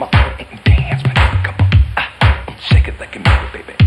my foot and dance, but come on, ah, shake it like a move, baby.